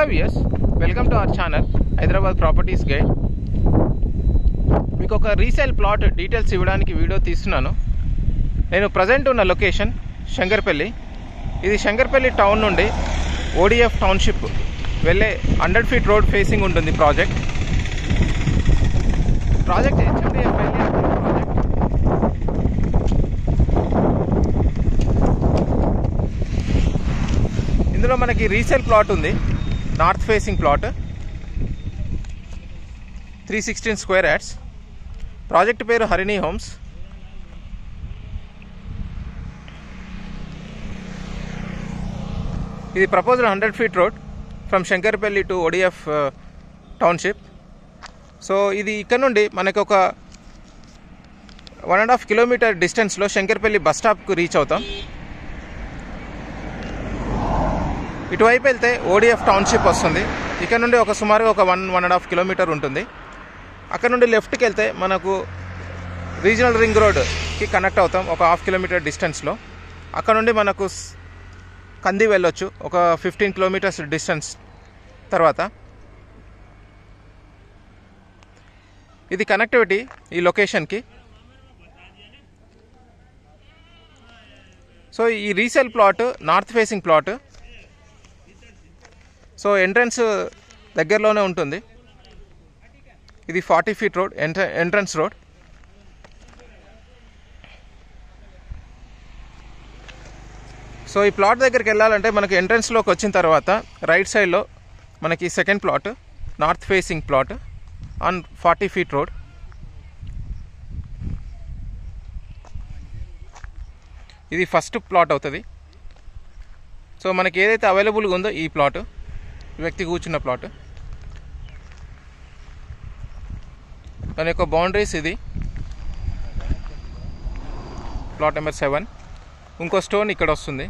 Hello viewers welcome to our channel Hyderabad properties guide మీకు ఒక resale plot details ఇవ్వడానికి video తీస్తున్నాను. నేను ప్రజెంట్ ఉన్న లొకేషన్ శంకర్పల్లి. ఇది శంకర్పల్లి టౌన్ నుండి ఓడిఎఫ్ టౌన్షిప్ వెళ్ళే హండ్రెడ్ ఫీట్ రోడ్ ఫేసింగ్ ఉంటుంది ప్రాజెక్ట్ ప్రాజెక్ట్ హెచ్ఎండిఎఫ్ ప్రాజెక్ట్ ఇందులో మనకి రీసేల్ ప్లాట్ ఉంది. North facing plot. Three sixteen square yards project పేరు హరిణి హోమ్స్. ఇది proposal hundred feet road from Shankarpally to ODF uh, township. So ఇది ఇక్కడ నుండి మనకు ఒక వన్ అండ్ హాఫ్ కిలోమీటర్ డిస్టెన్స్లో శంకర్పల్లి బస్ స్టాప్కు రీచ్ అవుతాం. ఇటువైపు వెళ్తే ఓడిఎఫ్ టౌన్షిప్ వస్తుంది. ఇక్కడ నుండి ఒక సుమారుగా ఒక one one and half kilometre ఉంటుంది. అక్కడ నుండి లెఫ్ట్కి వెళ్తే మనకు రీజనల్ రింగ్ రోడ్కి కనెక్ట్ అవుతాం ఒక హాఫ్ కిలోమీటర్ డిస్టెన్స్లో. అక్కడ నుండి మనకు కంది వెళ్ళొచ్చు ఒక ఫిఫ్టీన్ కిలోమీటర్స్ డిస్టెన్స్ తర్వాత. ఇది కనెక్టివిటీ ఈ లొకేషన్కి. సో ఈ resale plot north facing plot so entrance దగ్గరలోనే ఉంటుంది. ఇది ఫార్టీ ఫీట్ రోడ్ ఎంట్ర ఎంట్రన్స్ రోడ్ సో ఈ ప్లాట్ దగ్గరికి వెళ్ళాలంటే మనకి ఎంట్రన్స్లోకి వచ్చిన తర్వాత రైట్ సైడ్లో మనకి second plot north facing plot on forty feet road ఇది ఫస్ట్ ప్లాట్ అవుతుంది. సో మనకి ఏదైతే అవైలబుల్గా ఉందో ఈ ప్లాట్ వ్యక్తి కూర్చున్న ప్లాట్. దాని యొక్క బౌండరీస్ ఇది. Plot number seven. ఇంకో స్టోన్ ఇక్కడ వస్తుంది.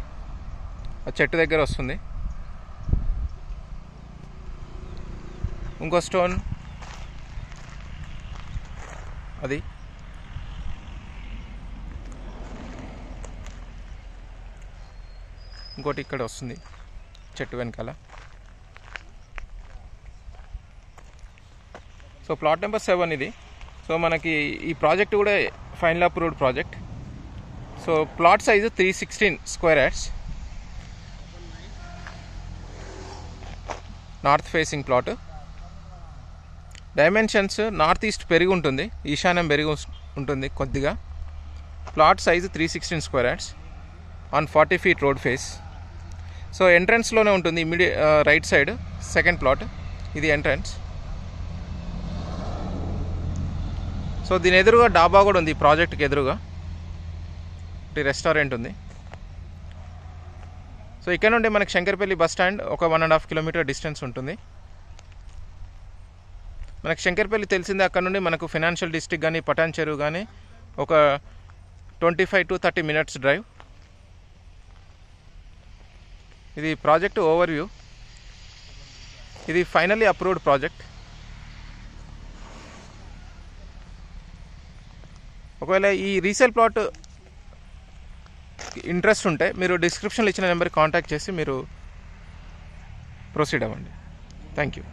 ఆ చెట్టు దగ్గర వస్తుంది. ఇంకో స్టోన్. అది. ఇంకోటి ఇక్కడ వస్తుంది. చెట్టు వెనకాల. సో ప్లాట్ నెంబర్ సెవెన్ ఇది. సో మనకి ఈ ప్రాజెక్ట్ కూడా final approved project. So plot size three sixteen square yards north facing plot dimensions north east పెరిగి ఉంటుంది. ఈశాన్యం పెరిగి ఉంటుంది కొద్దిగా. Plot size three sixteen square yards on forty feet road face so ఎంట్రన్స్లోనే ఉంటుంది. Immediate right side second plot ఇది entrance so దీని ఎదురుగా డాబా కూడా ఉంది ఈ ప్రాజెక్ట్కి ఎదురుగా. ఒకటి రెస్టారెంట్ ఉంది. సో ఇక్కడ నుండి మనకి శంకర్పల్లి బస్ స్టాండ్ ఒక one and half kilometre distance ఉంటుంది. మనకు శంకర్పల్లి తెలిసిందే అక్కడ నుండి మనకు ఫినాన్షియల్ డిస్ట్రిక్ట్ కానీ పటాన్ చెరువు కానీ ఒక twenty five to thirty minutes drive. ఇది ప్రాజెక్ట్ ఓవర్ వ్యూ. ఇది ఫైనల్లీ అప్రూవ్డ్ ప్రాజెక్ట్. ఒకవేళ ఈ రీసేల్ ప్లాట్ ఇంట్రెస్ట్ ఉంటే మీరు డిస్క్రిప్షన్లో ఇచ్చిన నెంబర్కి కాంటాక్ట్ చేసి మీరు ప్రొసీడ్ అవ్వండి. Thank you